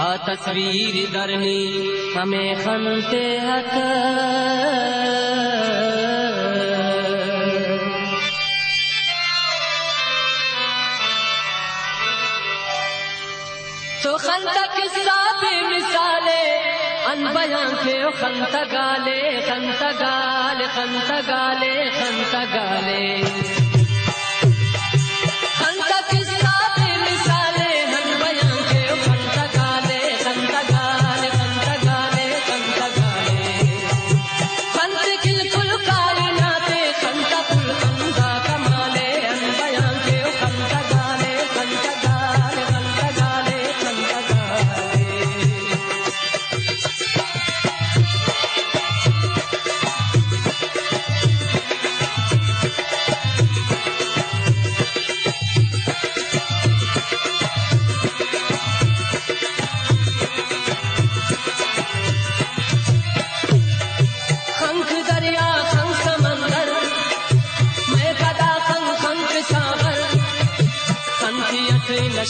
تصویر درنی، ہمیں خنتے حق۔ تو خندہ کس پہ مثالے؟ انبیاں کے خنتا گالے خنتا گال خنتا گالے خنتا گال۔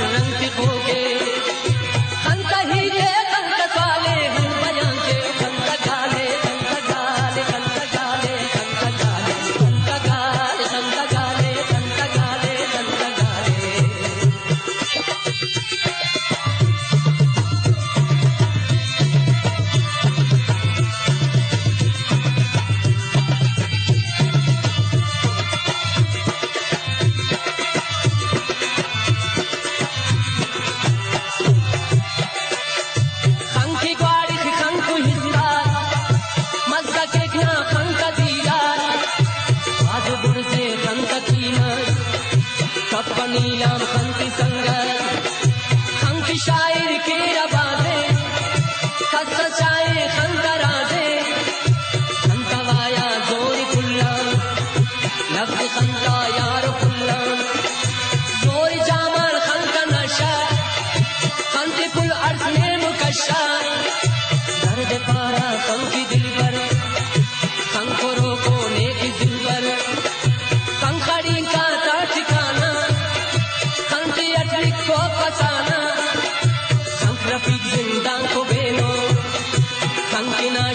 منطقه کے